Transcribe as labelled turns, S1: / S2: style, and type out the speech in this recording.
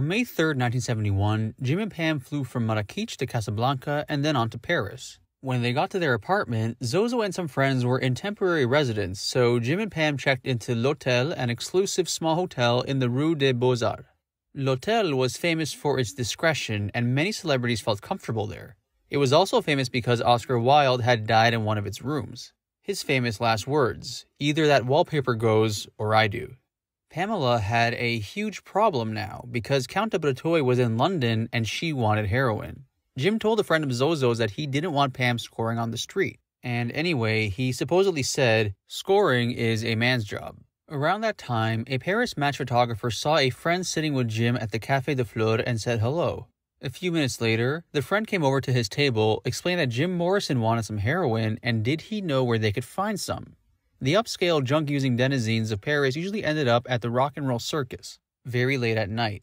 S1: On May 3, 1971, Jim and Pam flew from Marrakech to Casablanca and then on to Paris. When they got to their apartment, Zozo and some friends were in temporary residence, so Jim and Pam checked into L'Hotel, an exclusive small hotel in the Rue des Beaux-Arts. L'Hotel was famous for its discretion, and many celebrities felt comfortable there. It was also famous because Oscar Wilde had died in one of its rooms. His famous last words either that wallpaper goes, or I do. Pamela had a huge problem now because Count de Breteuil was in London and she wanted heroin. Jim told a friend of Zozo's that he didn't want Pam scoring on the street. And anyway, he supposedly said, scoring is a man's job. Around that time, a Paris match photographer saw a friend sitting with Jim at the Café de Flore and said hello. A few minutes later, the friend came over to his table, explained that Jim Morrison wanted some heroin, and did he know where they could find some? The upscale junk using denizens of Paris usually ended up at the rock and roll circus, very late at night.